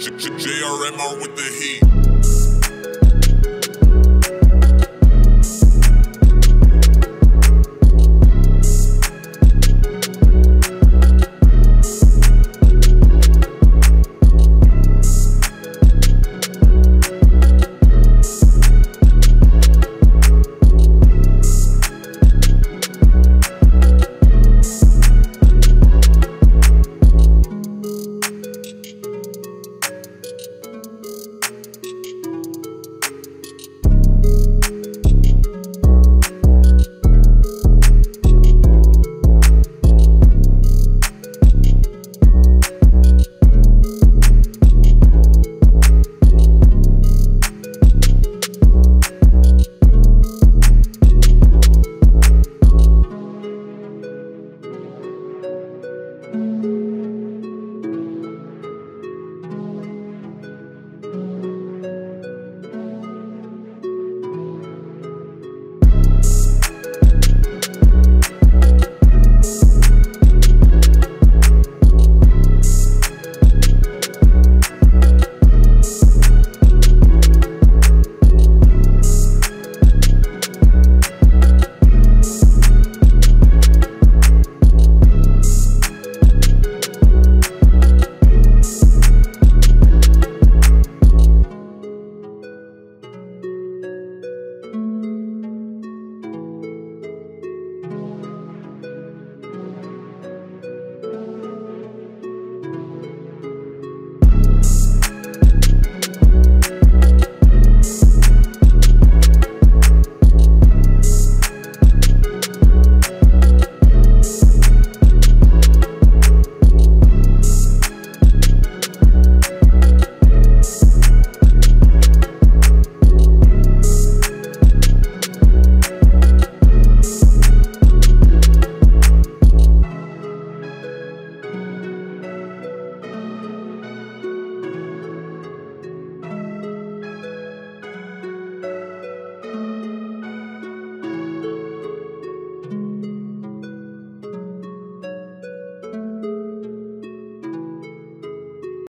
JRMR with the heat.